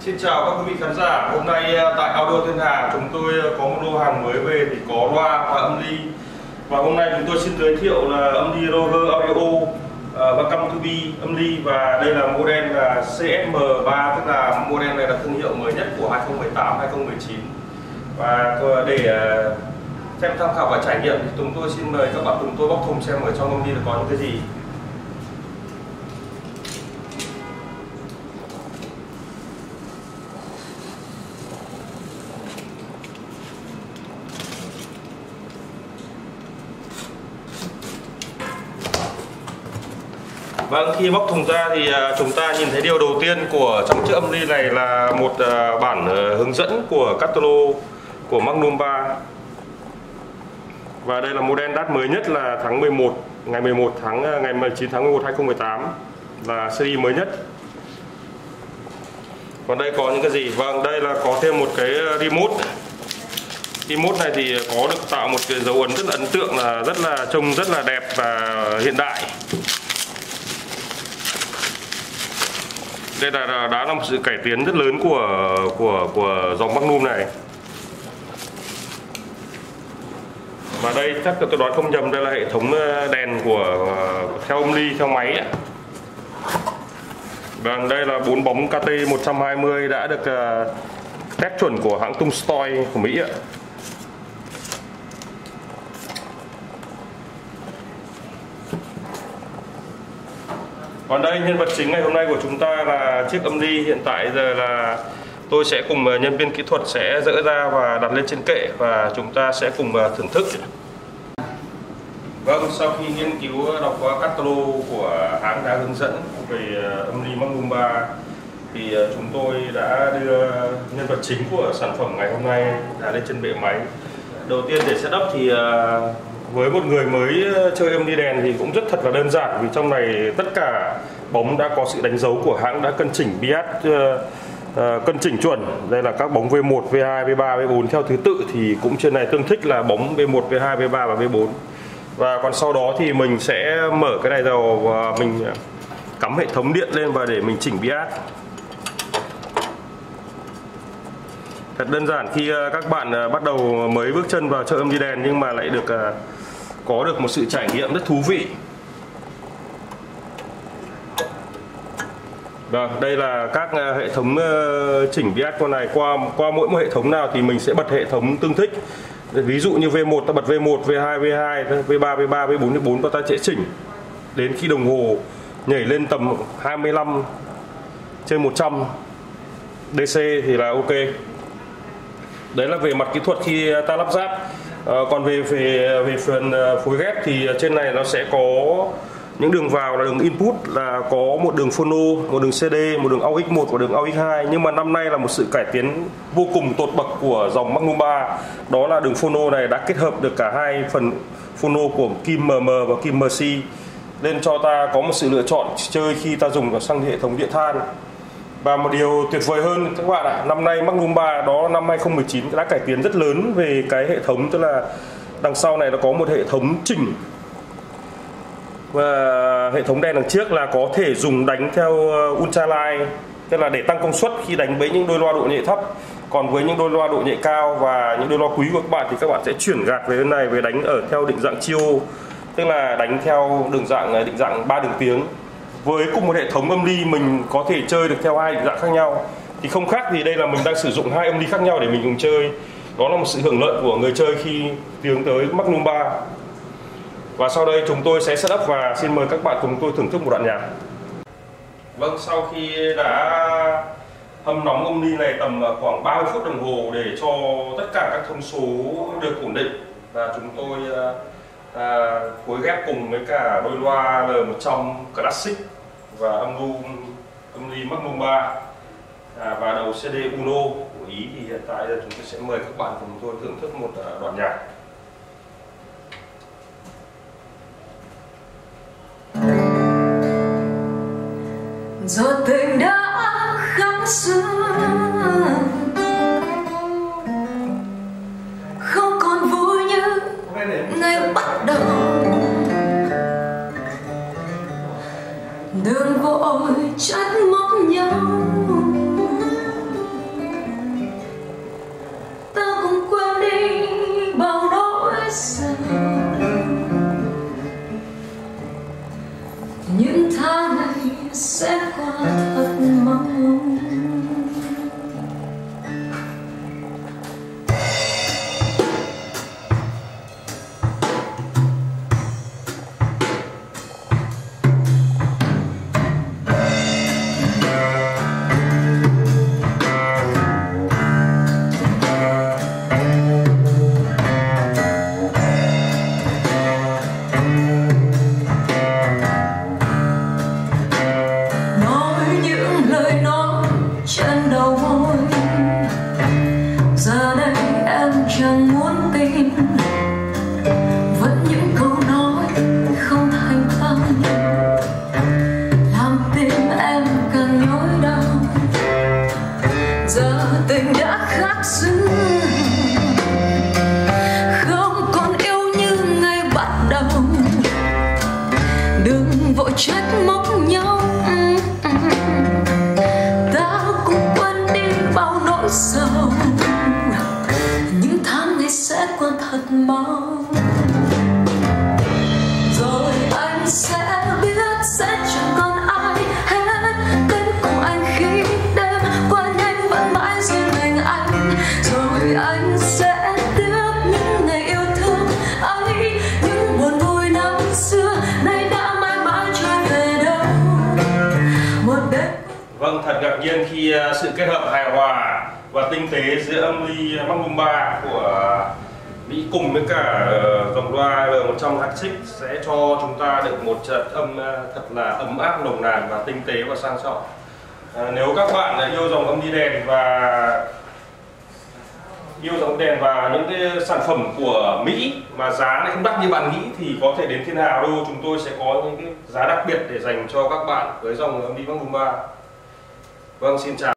Xin chào các quý vị khán giả. Hôm nay à, tại Audio Thiên Hà chúng tôi à, có một lô hàng mới về thì có loa và âm ly. Và hôm nay chúng tôi xin giới thiệu là âm ly Rover Audio à, uh, Welcome to be âm ly và đây là model là CSM3 tức là model này là thương hiệu mới nhất của 2018 2019. Và để xem tham khảo và trải nghiệm thì chúng tôi xin mời các bạn cùng tôi bóc thùng xem ở trong âm ly có những cái gì. Vâng, khi bóc thùng ra thì à, chúng ta nhìn thấy điều đầu tiên của trong chiếc âm ly này là một à, bản à, hướng dẫn của catalog của Magnum 3 Và đây là model đắt mới nhất là tháng 11 ngày 11 tháng ngày 19 tháng 11 2018 là series mới nhất. Còn đây có những cái gì? Vâng, đây là có thêm một cái remote. Remote này thì có được tạo một cái dấu ấn rất là ấn tượng là rất là trông rất là đẹp và hiện đại. Đây là đã là một sự cải tiến rất lớn của của của dòng Magnum này và đây chắc là tôi đoán không nhầm đây là hệ thống ờ, đèn của ờ, theo âm ly theo máy Vâng, đây là bốn bóng KT 120 đã được ờ, test chuẩn của hãng Tungstoy của Mỹ ạ. Còn đây nhân vật chính ngày hôm nay của chúng ta là chiếc âm ly hiện tại giờ là tôi sẽ cùng ờ, nhân viên kỹ thuật sẽ dỡ ra và đặt lên trên kệ và chúng ta sẽ cùng ờ, thưởng thức. Vâng, sau khi nghiên cứu ờ, đọc qua catalog của hãng đã hướng dẫn về âm ly Magnumba thì chúng tôi đã đưa nhân vật chính của sản phẩm ngày hôm nay đã lên trên bệ máy. Đầu tiên để setup thì với một người mới ờ, chơi âm đi đèn thì cũng rất thật là đơn giản vì trong này tất cả bóng đã có sự đánh dấu của hãng đã cân chỉnh bias uh, uh, cân chỉnh chuẩn. Đây là các bóng V1, V2, V3, V4 theo thứ tự thì cũng trên này tương thích là bóng V1, V2, V3 và V4 và còn sau đó thì mình sẽ mở cái này vào và mình cắm hệ thống điện lên và để mình chỉnh bias. Thật đơn giản khi các bạn bắt đầu mới bước chân vào chơi âm đi đèn nhưng mà lại được có được một sự trải nghiệm rất thú vị Vâng, đây là các ờ, hệ thống ờ, chỉnh bias con này qua qua mỗi một hệ thống nào thì mình sẽ bật hệ thống tương thích. Ví dụ như V1 ta bật V1, V2, V2, V3, V3, V4, V4 và ta sẽ chỉnh đến khi đồng hồ nhảy lên tầm 25 trên 100 DC thì là ok. Đấy là về mặt kỹ thuật khi ờ, ta lắp ráp. À, còn về về về phần ờ, phối ghép thì ờ, trên này nó sẽ có những đường vào là đường input là có một đường phono, một đường CD, một đường AUX1 và đường AUX2 nhưng mà năm nay là một sự cải tiến vô cùng tột bậc của dòng Magnum 3 đó là đường phono này đã kết hợp được cả hai phần phono của kim MM và kim MC nên cho ta có một sự lựa chọn chơi khi ta dùng sang hệ thống điện than và một điều tuyệt vời hơn các bạn ạ, năm nay Magnum 3 đó năm 2019 đã cải tiến rất lớn về cái hệ thống tức là đằng sau này nó có một hệ thống chỉnh. Và hệ thống đèn đằng trước là có thể dùng đánh theo uh, ultralight tức là để tăng công suất khi đánh với những đôi loa độ nhạy thấp. Còn với những đôi loa độ nhạy cao và những đôi loa quý của các bạn thì các bạn sẽ chuyển gạt về bên này về đánh ở theo định dạng chiêu tức là đánh theo đường dạng uh, định dạng ba đường tiếng với cùng một hệ thống âm ly mình có thể chơi được theo hai dạng khác nhau. Thì không khác gì đây là mình đang sử dụng hai âm ly khác nhau để mình cùng chơi. Đó là một sự hưởng lợi của người chơi khi tiến tới Magnum 3 và sau đây chúng tôi sẽ setup và xin mời các bạn cùng tôi thưởng thức một đoạn nhạc. Vâng, sau khi đã hâm nóng âm ly này tầm ờ, khoảng 30 phút đồng hồ để cho tất cả các thông số được ổn định và chúng tôi ờ, à, phối ghép cùng với cả đôi loa L100 Classic và âm lu âm ly Magnum 3 à, và đầu CD Uno của Ý thì hiện tại là chúng tôi sẽ mời các bạn cùng tôi thưởng thức một à, đoạn nhạc. Giọt tình đã khắc xưa 아 고마워 more À, sự kết hợp hài hòa và tinh tế giữa âm ly Magnum 3 của à, Mỹ cùng với cả ờ, dòng loa L100 Hartzik sẽ cho chúng ta được một trận âm à, thật là ấm áp, nồng nàn và tinh tế và sang trọng. Nếu các bạn yêu dòng âm ly đèn và yêu dòng đèn và những cái sản phẩm của Mỹ mà giá lại không đắt như bạn nghĩ thì có thể đến Thiên Hà Audio chúng tôi sẽ có những cái giá đặc biệt để dành cho các bạn với dòng âm ly Magnum 3. Vâng, xin chào.